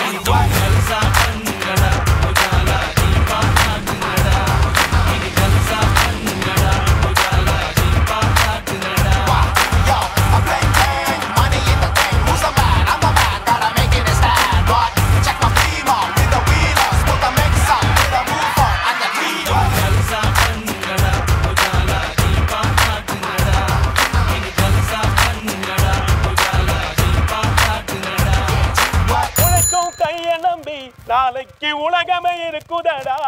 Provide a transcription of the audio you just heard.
sin. நாளைக்கு உலகமே இருக்குதடா.